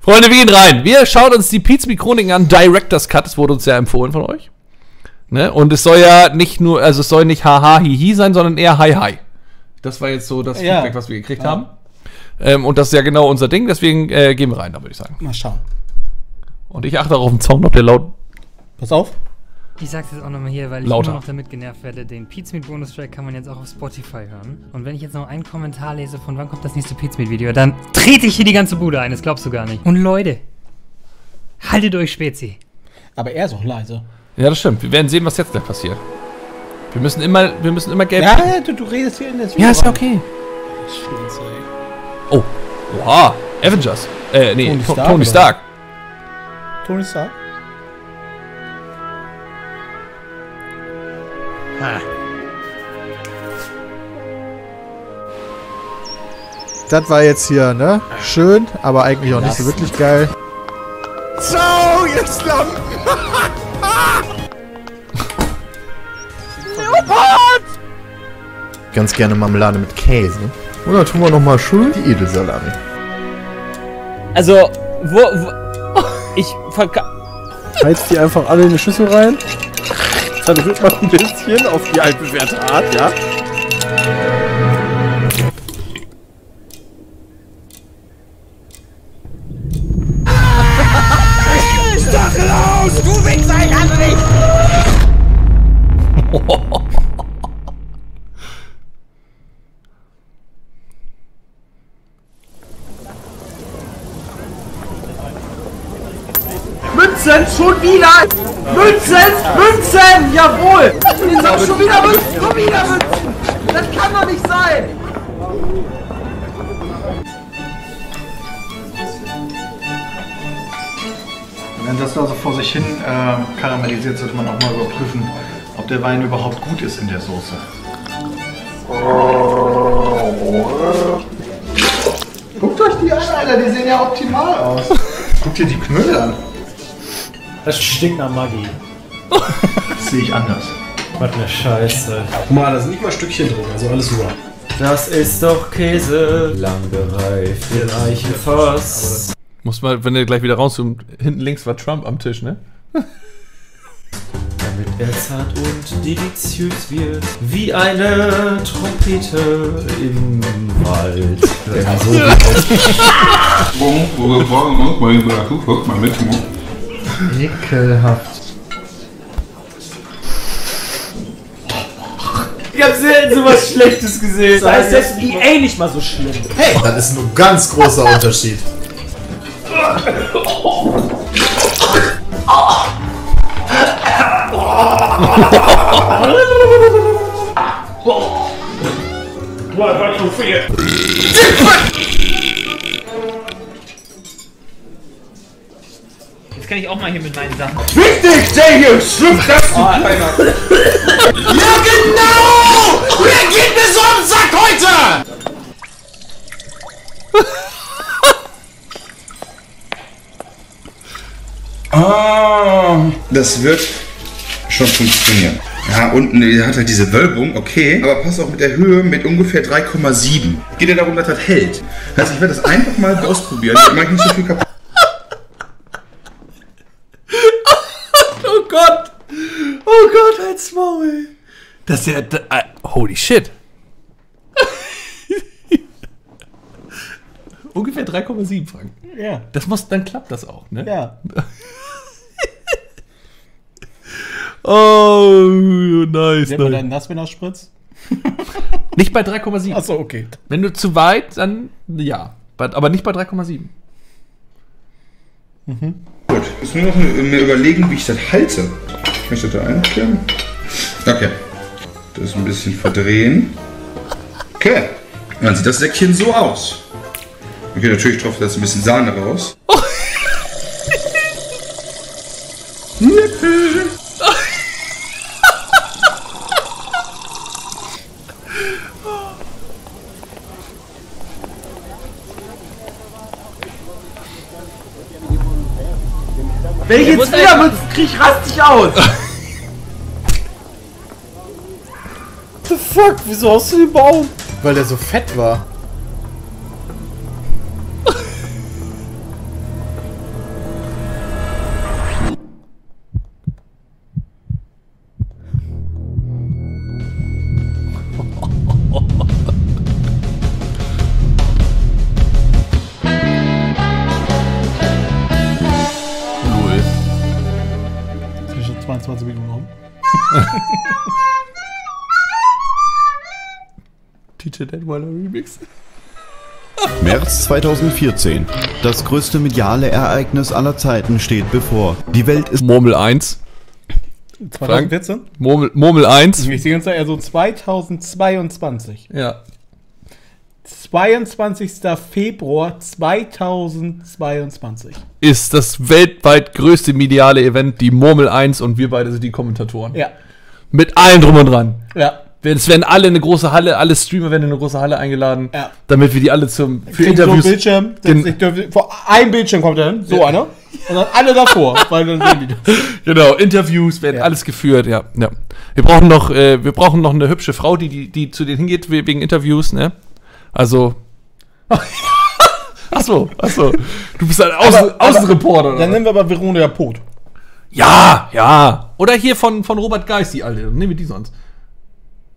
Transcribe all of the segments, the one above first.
Freunde, wir gehen rein. Wir schauen uns die Pizza Chroniken an. Director's Cut, das wurde uns ja empfohlen von euch. Ne? Und es soll ja nicht nur, also es soll nicht haha hihi sein, sondern eher hi hi. Das war jetzt so das Ja. Feedback, was wir gekriegt haben. Ähm, und das ist ja genau unser Ding, deswegen äh, gehen wir rein, da würde ich sagen. Mal schauen. Und ich achte auch auf den Sound, ob der laut. Pass auf. Ich sag's jetzt auch nochmal hier, weil ich Lauter. immer noch damit genervt werde. Den Pizmeet Bonustrack kann man jetzt auch auf Spotify hören. Und wenn ich jetzt noch einen Kommentar lese, von wann kommt das nächste Pizmeet Video, dann trete ich hier die ganze Bude ein. Das glaubst du gar nicht. Und Leute, haltet euch Spezi. Aber er ist auch leise. Ja, das stimmt. Wir werden sehen, was jetzt gleich passiert. Wir müssen immer, wir müssen immer gelb. Ja, ja, du, du redest hier in der ja ist ja okay. Schnauze, ey. Oh. Oha. Avengers. Äh, nee, Tony Stark. Tony? Stark. Tony Stark? Das war jetzt hier, ne? Schön, aber eigentlich auch nicht so wirklich geil. Ciao, ihr Schlampen! Ganz gerne Marmelade mit Käse. Und dann tun wir nochmal schön die Edelsalami. Also, wo, wo ich verka Heizt die einfach alle in eine Schüssel rein. Dann rührt man ein bisschen auf die altbewährte Art, ja. Stachelaus, du Wichser, ich hasse dich! Schon wieder! Münzen, Münzen, jawohl! Ich sag schon wieder Münzen, schon wieder Münzen! Das kann doch nicht sein! Wenn das da so vor sich hin äh, karamellisiert, sollte man auch mal überprüfen, ob der Wein überhaupt gut ist in der Soße. Guckt euch die an, Alter, die sehen ja optimal aus. Guckt dir die Knödel an. Das stinkt nach Maggi. Das sehe ich anders. Was eine Scheiße. Guck mal, da sind nicht mal Stückchen drin, also alles nur. Das ist doch Käse, lang gereift in Eichenfass. Muss mal, wenn ihr gleich wieder rauszoomt, hinten links war Trump am Tisch, ne? Damit er zart und deliziös wird, wie eine Trompete im Wald. Denn so wie Ekelhaft. Ich hab selten sowas Schlechtes gesehen. Da ist selbst EA nicht mal so schlimm. Hey, das ist ein ganz großer Unterschied. Jetzt kann ich auch mal hier mit meinen Sachen. Wichtig, Jay, hier schlüpft das Kleiner! Ja, genau! Wer geht mir so am Sack heute? Ah, das wird schon funktionieren. Ja, unten hat halt diese Wölbung, okay, aber passt auch mit der Höhe mit ungefähr 3,7. Geht ja darum, dass das hält. Also ich werde das einfach mal ausprobieren. Ich mache nicht so viel kaputt. Oh Gott! Oh Maul! Das ist ja. da- äh, holy shit! Ungefähr 3,7 Franken. Ja. Das muss, dann klappt das auch, ne? Ja. Oh, nice. Man nice. deinen Nasswinner-Spritz? Nicht bei 3,7. Achso, okay. Wenn du zu weit, dann ja. Aber nicht bei 3,7. Gut, jetzt nur noch mir überlegen, wie ich das halte. Kann ich das da einklemmen? Okay. Das ein bisschen verdrehen. Okay. Und dann sieht das Säckchen so aus. Okay, natürlich tropft jetzt ein bisschen Sahne raus. Nippel. Wenn ich jetzt wieder krieg, rast ich aus. Fuck? Wieso hast du den Baum? Weil der so fett war. Deadweiler Remix. März 2014. Das größte mediale Ereignis aller Zeiten steht bevor. Die Welt ist Murmel 1. 2014? Murmel, Murmel 1. Ich sehe uns da eher so 2022. Ja. 22. Februar 2022. Ist das weltweit größte mediale Event, die Murmel 1 und wir beide sind die Kommentatoren. Ja. Mit allem drum und dran. Ja. Es werden alle in eine große Halle, alle Streamer werden in eine große Halle eingeladen, Ja. damit wir die alle zum für Kriegen Interviews. So einen Bildschirm, ich dürfte, vor einem Bildschirm kommt er hin, so einer. Und dann alle davor, weil dann sehen die das. Genau, Interviews werden alles geführt, ja, ja. Wir brauchen noch, äh, wir brauchen noch eine hübsche Frau, die, die, die zu denen hingeht we- wegen Interviews, ne? Also. achso, achso. Du bist ein Außen, Aber- aber- Außenreporter, oder? Dann nehmen wir aber Veronika Pot. Ja, ja. Oder hier von, von Robert Geist, die alte. Nehmen wir die sonst.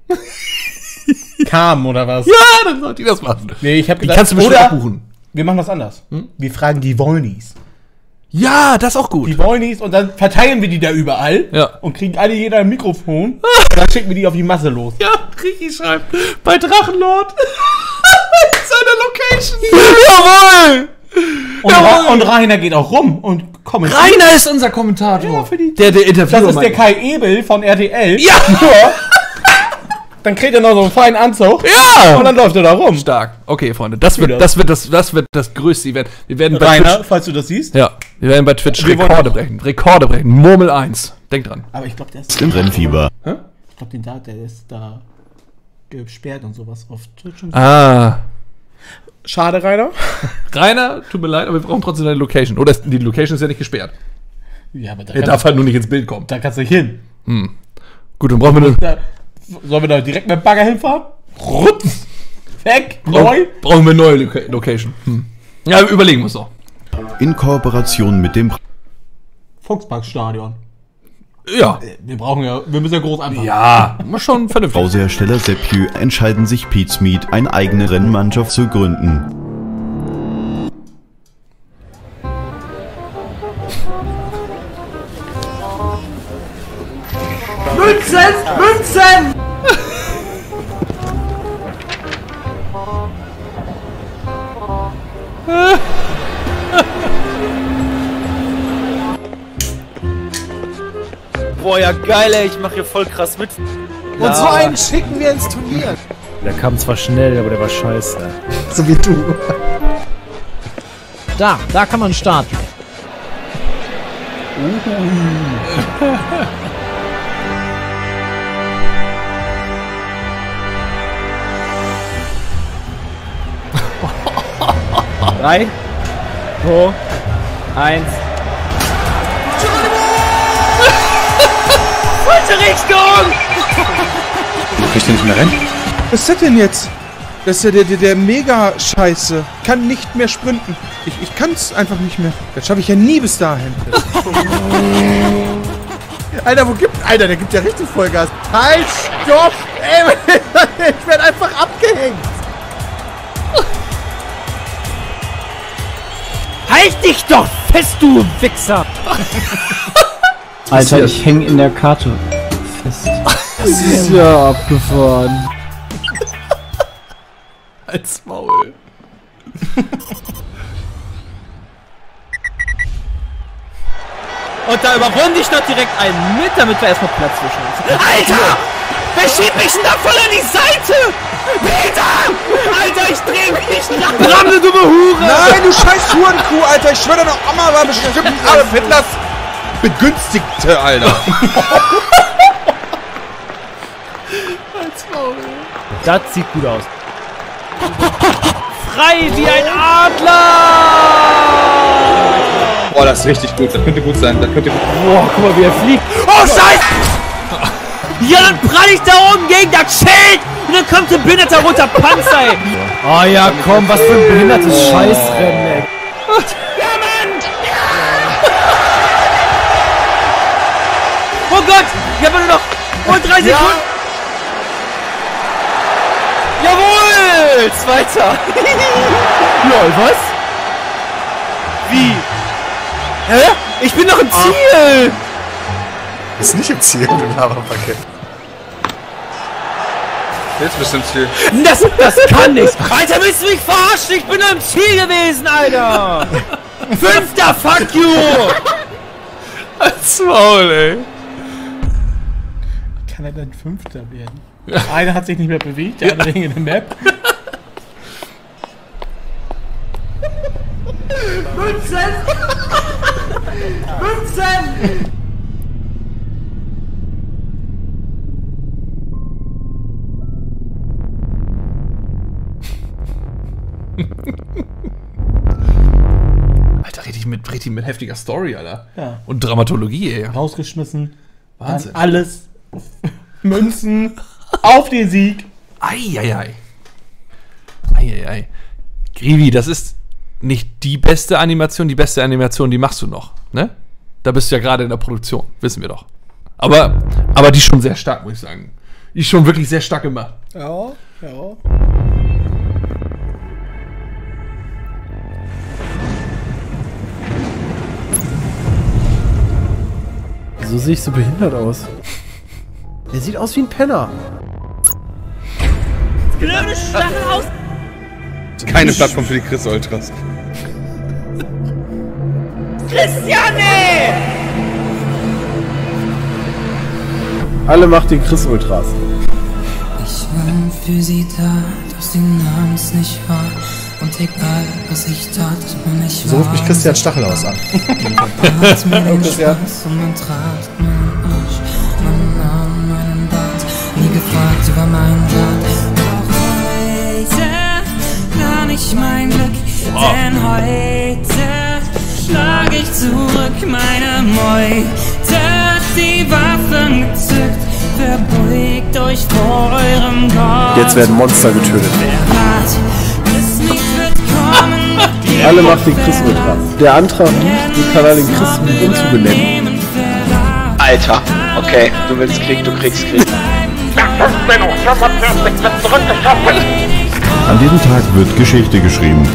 Kam oder was? Ja, dann soll die das machen. Nee, ich habe Die gedacht, kannst du bestimmt oder abbuchen. wir machen das anders. Wir fragen die Wollnies. Ja, das ist auch gut. Die Wollnies und dann verteilen wir die da überall. Ja. Und kriegen alle jeder ein Mikrofon. und dann schicken wir die auf die Masse los. Ja, Ricky schreibt bei Drachenlord. Seine Location. Jawohl! Und, Ra und Rainer geht auch rum und kommentiert. Rainer ist unser Kommentator. Ja, die- der, der Interviewer. Das ist der Kai Ebel von RTL. Ja! Nur, dann kriegt er noch so einen feinen Anzug. Ja! Und dann läuft er da rum. Stark. Okay, Freunde, das wird, das wird das, das wird das größte Event. Wir werden bei Rainer, Twitch, falls du das siehst. ja, wir werden bei Twitch Wir Rekorde brechen. Rekorde brechen. Murmel 1. Denk dran. Aber ich glaube, der ist. im Rennfieber. Ich glaube, den da, der ist da gesperrt und sowas auf Twitch und so. Ah. Schade, Rainer. Rainer, tut mir leid, aber wir brauchen trotzdem eine Location. Oder ist- die Location ist ja nicht gesperrt. Ja, aber da, Er darf halt nur nicht ins Bild kommen. da kannst du nicht hin. Gut, dann brauchen wir eine, Da, sollen wir da direkt mit dem Bagger hinfahren? Rutz! Weg! Neu! brauchen, brauchen wir eine neue Loca Location. Hm. Ja, überlegen wir uns doch. In Kooperation mit dem Volksparkstadion. Ja. Wir brauchen ja, wir müssen ja groß anfangen. Ja, mal schon vernünftig. Brausehersteller Seppu entscheiden sich Pizmeet eine eigene Rennmannschaft zu gründen. Münzen! Münzen! Boah, ja geil, ey, ich mach hier voll krass mit. Und so einen schicken wir ins Turnier. Der kam zwar schnell, aber der war scheiße. So wie du. Da, da kann man starten. Drei, zwei, eins. Falsche Richtung! Kriegt ihr nicht mehr rein? Was ist das denn jetzt? Das ist ja der, der, der Mega-Scheiße. Kann nicht mehr sprinten. Ich, ich kann es einfach nicht mehr. Das schaffe ich ja nie bis dahin. Alter, wo gibt. Alter, der gibt ja richtig Vollgas. Halt, stopp! Ey, ich werde einfach abgehängt. Halt dich doch fest, du Wichser! Alter, ich häng in der Karte fest. Das ist ja abgefahren. Als Maul. Und da überrunde ich noch direkt einen mit, damit wir erstmal Platz zwischen uns. Alter! Wer schiebt mich denn da voll an die Seite? Peter! Alter, ich dreh mich nach. Bram, du dumme Hure! Nein, du scheiß Hurenkuh, Alter. Ich schwöre noch Amma war bestimmt Adolf Hitlers Begünstigte, Alter. Das sieht gut aus. Frei wie ein Adler! Boah, das ist richtig gut. Das könnte gut sein. Das könnte gut Boah, guck mal, wie er fliegt. Oh, Scheiße! Ja, dann prall ich da oben gegen das Schild! Und dann kommt ein behinderter roter Panzer, ey! Oh ja, komm, was für ein behindertes Scheißrennen, ey. Oh Gott! Ich habe nur noch oh, drei Sekunden! Jawohl! Zweiter! Lol, was? Wie? Hä? Ich bin doch im Ziel! Ist nicht im Ziel im Lavapaket. Jetzt bist du im Ziel. Das, das kann nicht. Alter, willst du mich verarschen? Ich bin im Ziel gewesen, Alter. Fünfter, fuck you. Als Maul, ey. Kann er denn Fünfter werden? Einer hat sich nicht mehr bewegt, der andere hing in der Map. mit, heftiger Story, Alter. Ja. Und Dramatologie, ey. Rausgeschmissen. Wahnsinn. Dann Alles. Münzen. Auf den Sieg. Eieiei. Eieiei. Grivi, das ist nicht die beste Animation. Die beste Animation, die machst du noch, ne? Da bist du ja gerade in der Produktion, wissen wir doch. Aber, aber die ist schon sehr stark, muss ich sagen. Die ist schon wirklich sehr stark gemacht. Ja, ja. Sehe ich so behindert aus? Der sieht aus wie ein Penner. Blöde Stachelhaus. Keine Plattform für die Chris Ultras. Christiane! Alle macht den Chris Ultras. Ich war für sie da, doch sie nahm es nicht wahr. Und egal, was ich tat, man nicht So ruft mich Christian Stachelhaus an. Hat mir Oh, den Christian. Nie gefragt über meinen Rat. Doch heute plan ich mein Glück, denn heute schlag ich zurück meine Meute. Die Waffen gezückt, verbeugt euch vor eurem Gott. Jetzt werden Monster getötet. Alle macht den Chris Ultras. Der Antrag ruft den Kanal den Chris umzubenennen. Alter, okay, du willst Krieg, du kriegst Krieg. An diesem Tag wird Geschichte geschrieben.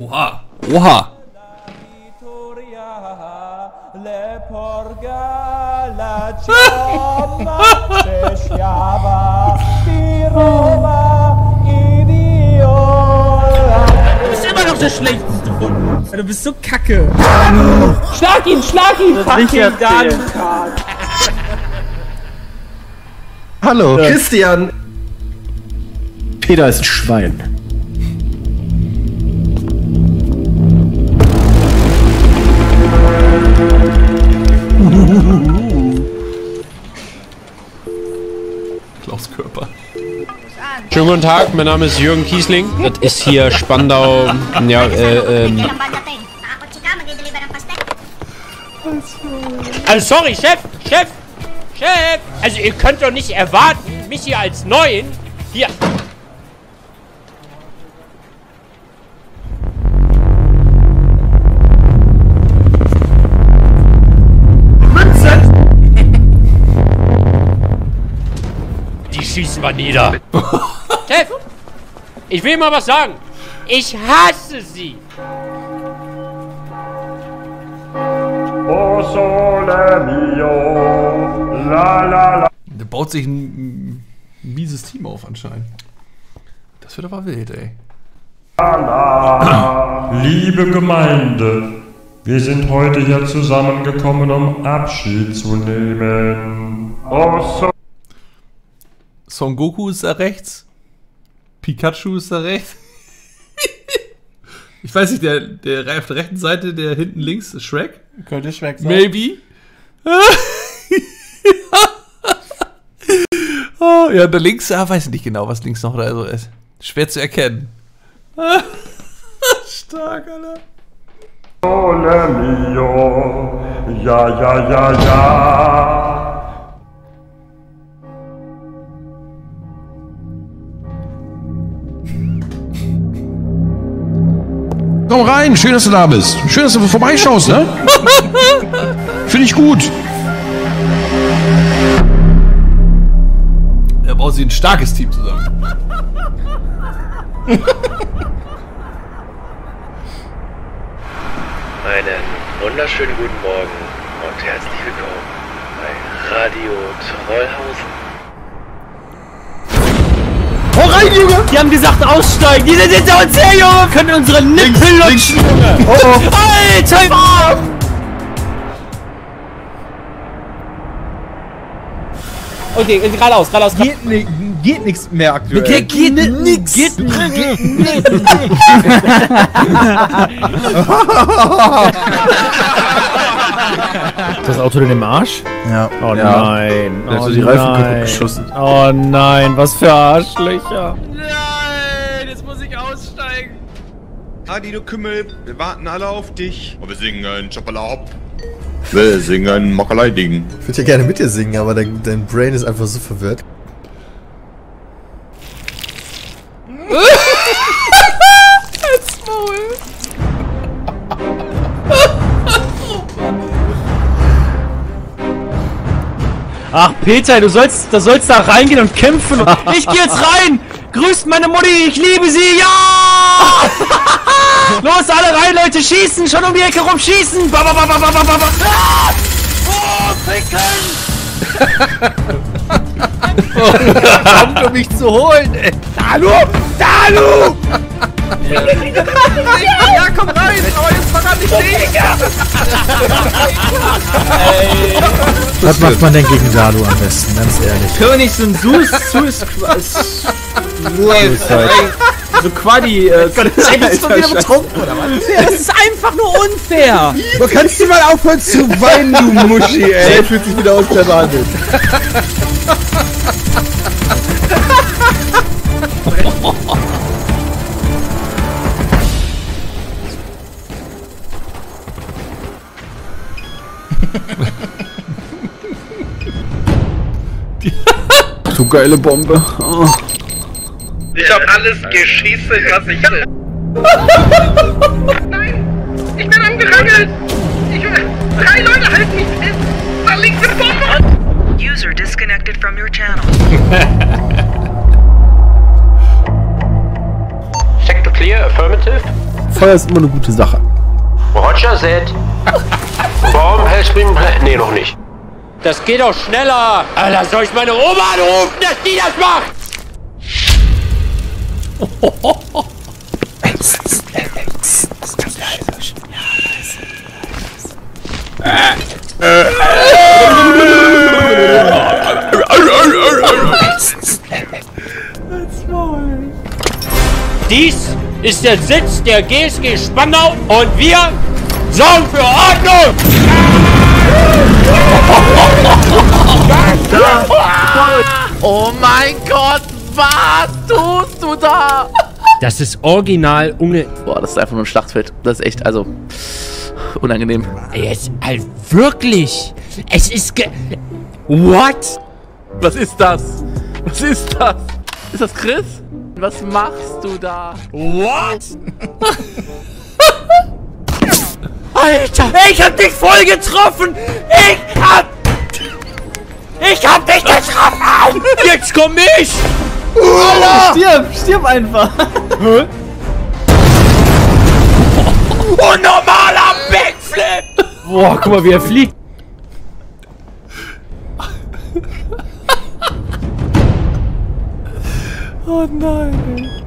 Oha. Oha. Du der schlechteste von uns. Du bist so kacke. Schlag ihn, schlag ihn! Das Fucking. Dankard. Hallo. Christian. Peter ist ein Schwein. Schönen guten Tag, mein Name ist Jürgen Kiesling. Das ist hier Spandau. Ja, äh, ähm. Also sorry, Chef, Chef, Chef. Also ihr könnt doch nicht erwarten, mich hier als Neuen hier. Die schießen wir nieder. Chef, ich will mal was sagen. Ich hasse sie. Oh sole mio, la la la. Der baut sich ein, mieses Team auf anscheinend. Das wird aber wild, ey. Liebe Gemeinde, wir sind heute hier zusammengekommen, um Abschied zu nehmen. Oh so Son Goku ist da rechts. Pikachu ist da rechts. ich weiß nicht, der, der auf der rechten Seite, der hinten links ist Shrek. Könnte Shrek sein. Maybe. oh, ja, da links, ah, weiß ich nicht genau, was links noch da so ist. Schwer zu erkennen. Stark, Alter. sole mio, ja ja ja ja. Komm rein, schön, dass du da bist. Schön, dass du vorbeischaust, ne? Finde ich gut. Er baut sich ein starkes Team zusammen. Einen wunderschönen guten Morgen und herzlich willkommen bei Radio Trollhausen. Hau rein, Junge! Die haben gesagt, aussteigen. Die sind hinter uns her, Junge! Können unsere Nippel lutschen, Junge! Oh, oh. Alter! Okay, geradeaus, geradeaus. Geht, ni geht nichts mehr aktuell. Geht, geht nix. Geht, geht Das Auto denn im Arsch? Ja. Oh Ja. nein. Oh so die Reifen nein. kaputt geschossen. Oh nein, was für Arschlöcher. Nein, jetzt muss ich aussteigen. Adi, du Kümmel, wir warten alle auf dich. Und wir singen Chapalahop. Wir singen Makalei-Ding. Ich würde ja gerne mit dir singen, aber dein, dein Brain ist einfach so verwirrt. Ach, Peter, du sollst, du sollst da reingehen und kämpfen. Ich geh jetzt rein! Grüßt meine Mutti, ich liebe sie, ja! Los, alle rein, Leute, schießen! Schon um die Ecke rum, schießen! Ba, ba, ba, ba, ba, ba, ba. Ah! Oh, ficken! Kommt, um mich zu holen, ey. Dalu! Dalu! Ja, komm rein, aber jetzt verrat ich dich. Was macht man denn gegen Dalu am besten, ganz ehrlich? König sind Sus, Sus, Suicide. so Quadi, äh, Ey, bist du wieder betrunken, oder was? Das ist einfach nur unfair! Du kannst du mal aufhören zu weinen, du Muschi, ey. Er fühlt sich wieder aus der behandelt. Du geile Bombe. Oh. Ich hab alles geschissen, was ich hatte. Nein, ich bin angerangelt. Ich, drei Leute halten mich fest. Da liegt eine Bombe. User disconnected from your channel. Sector clear, affirmative. Feuer ist immer eine gute Sache. Roger. Warum hältst du ihn? Nee, noch nicht. Das geht doch schneller. Alter, soll ich meine Oma anrufen, dass die das macht? Dies ist der Sitz der GSG Spandau und wir sorgen für Ordnung! Oh mein Gott, was tust du da? Das ist original unge... Boah, das ist einfach nur ein Schlachtfeld. Das ist echt, also, unangenehm. Es, halt wirklich. Es ist ge... What? Was ist das? Was ist das? Ist das Chris? Was machst du da? What? Alter, ich hab dich voll getroffen! Ich. Ich hab dich getroffen! Jetzt komm ich! Alter! Stirb, stirb einfach! Unnormaler Backflip! Boah, guck mal, wie er fliegt. Oh nein, ey.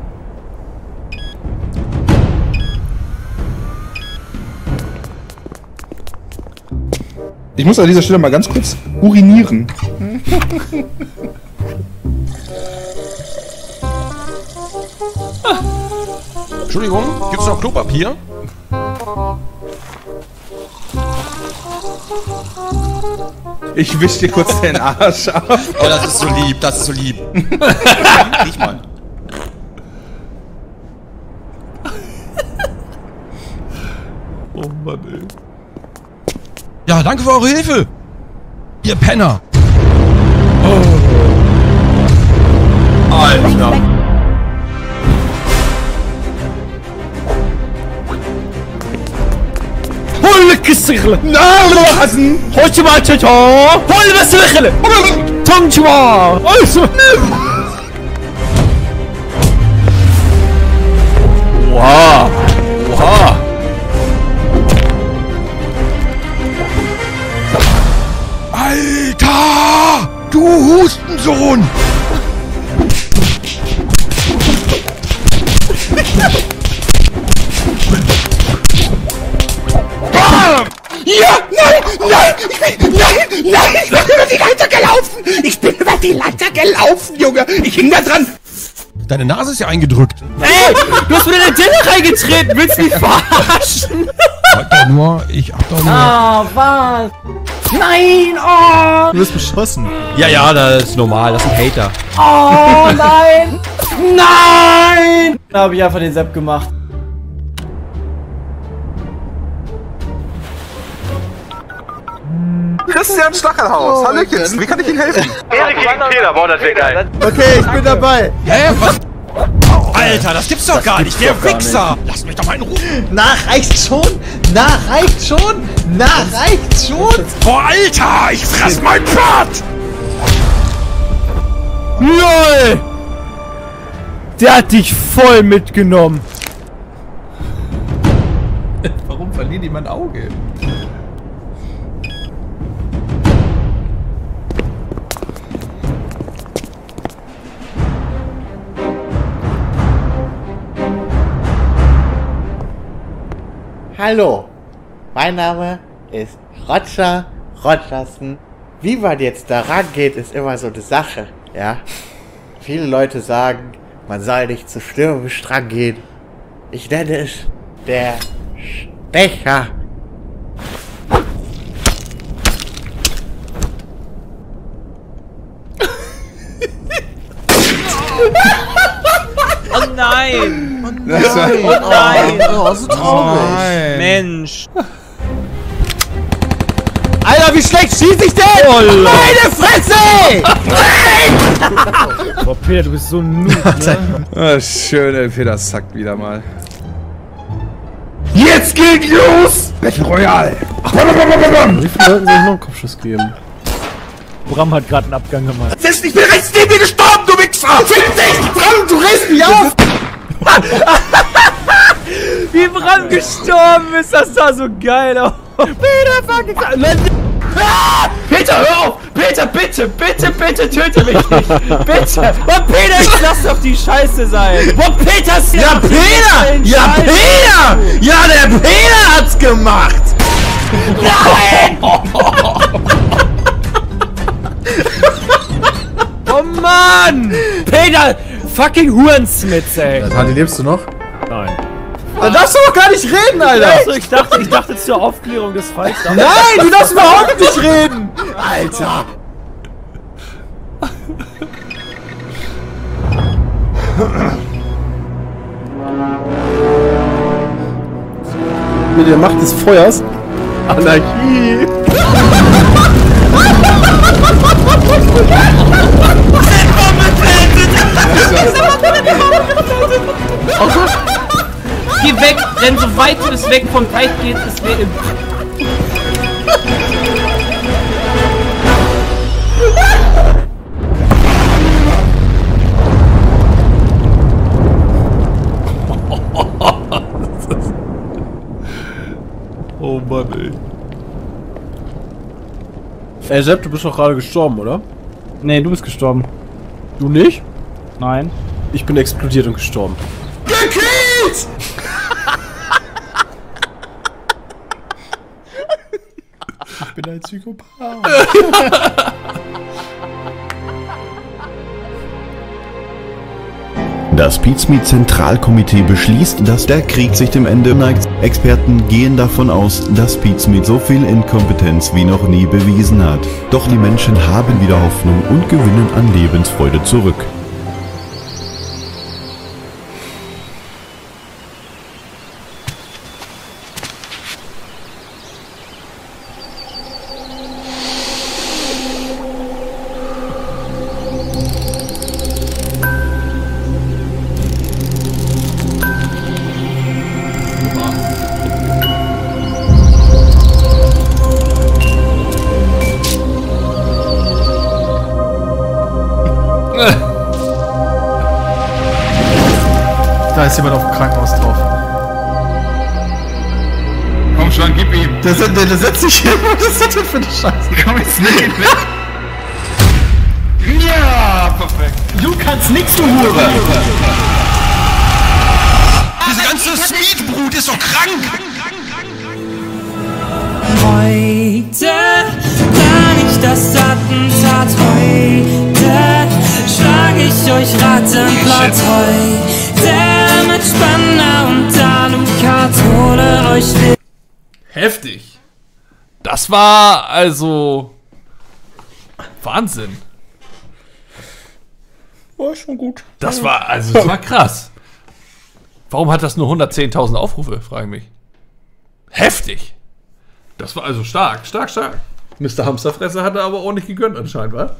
Ich muss an dieser Stelle mal ganz kurz urinieren. Entschuldigung, gibt's noch Klopapier? Ich wisch dir kurz den Arsch ab. Oh, das ist so lieb, das ist so lieb. Riech mal. Oh Mann, ey. Ja, danke für eure Hilfe. Ihr Penner. Alter. Hol كسغله نار حسن خش مع تشو هول بس الخله تم شوا Oha. Hurensohn! Ja, nein, nein, ich bin, nein, nein, ich bin über die Leiter gelaufen. Ich bin über die Leiter gelaufen, Junge. Ich hing da dran. Deine Nase ist ja eingedrückt. Ey, du hast mir in den Teller reingetreten. Willst du mich verarschen? Sag doch nur, ich hab doch nur. Ah, was? Nein, oh! Du wirst beschossen. Ja, ja, das ist normal, das sind Hater. Oh, nein! Nein! Da habe ich einfach den Sepp gemacht. Christian Stachelhaus, Hallöchen, wie kann ich Ihnen helfen? Erik gegen Peter, boah, das wäre geil. Okay, ich bin dabei. Hä, was? Alter, das gibt's doch gar nicht, der Wichser! Lass mich doch mal in Ruhe! Na, reicht schon! Na, reicht schon! Na, reicht schon! Boah, Alter, ich fress mein Bart! LOL! Der hat dich voll mitgenommen. Warum verlieren die mein Auge? Hallo, mein Name ist Roger Rogerson. Wie man jetzt da rangeht, ist immer so eine Sache, ja. Viele Leute sagen, man soll nicht zu stürmisch dran gehen. Ich nenne es der Stecher. Oh nein! Oh nein! Oh nein! Oh, so traurig. Mensch! Alter, wie schlecht schieße ich denn? Oh. Meine Fresse! Boah, Peter, du bist so ein Noob, ne? Ah, schön, ey, Peter zackt wieder mal. Jetzt geht los! Battle Royale! Wie viele Leuten soll ich noch einen Kopfschuss geben? Bram hat gerade einen Abgang gemacht. Ich bin rechts neben dir gestorben, du Wichser! Fick dich! Bram, du regst mich auf! Wie Bram gestorben ist, das sah so geil aus. Peter, fucking... Ah! Peter, hör auf! Peter, bitte, bitte, bitte, töte mich nicht! Bitte! Oh, Peter, ich lass doch die Scheiße sein! Boah, Peter ist Ja, Peter! Ja, Peter! Ja, der Peter hat's gemacht! Nein! Oh Mann! Peter! Fucking Hurensmith, ey! Tali, lebst du noch? Nein. Da darfst du doch gar nicht reden, Alter! Also, ich dachte, ich dachte zur Aufklärung des Falls. Nein, du darfst überhaupt nicht reden! Alter! Mit der Macht des Feuers. Anarchie. Renn so weit du es weg vom Teich geht, es wäre. Oh Mann, ey. Ey, Sepp, du bist doch gerade gestorben, oder? Nee, du bist gestorben. Du nicht? Nein. Ich bin explodiert und gestorben. Gekillt! Ich bin ein Psychopath. Das Pizmeet Zentralkomitee beschließt, dass der Krieg sich dem Ende neigt. Experten gehen davon aus, dass Pizmeet so viel Inkompetenz wie noch nie bewiesen hat. Doch die Menschen haben wieder Hoffnung und gewinnen an Lebensfreude zurück. Der setzt sich hin. Was ist das denn für eine Scheiße? Komm jetzt nicht weg. Ja, perfekt. Du kannst nix, du Hure! Diese ganze Speedbrut ist doch krank! Heute plan ich das Attentat. Heute schlag ich euch Rattenplatt. Heute mit Spanner und Alucard hole euch den Heftig. Das war also Wahnsinn. War schon gut. Das war also das war krass. Warum hat das nur 110.000 Aufrufe, frage ich mich. Heftig. Das war also stark, stark, stark. Mr. Hamsterfresser hatte aber ordentlich gegönnt anscheinend, wa?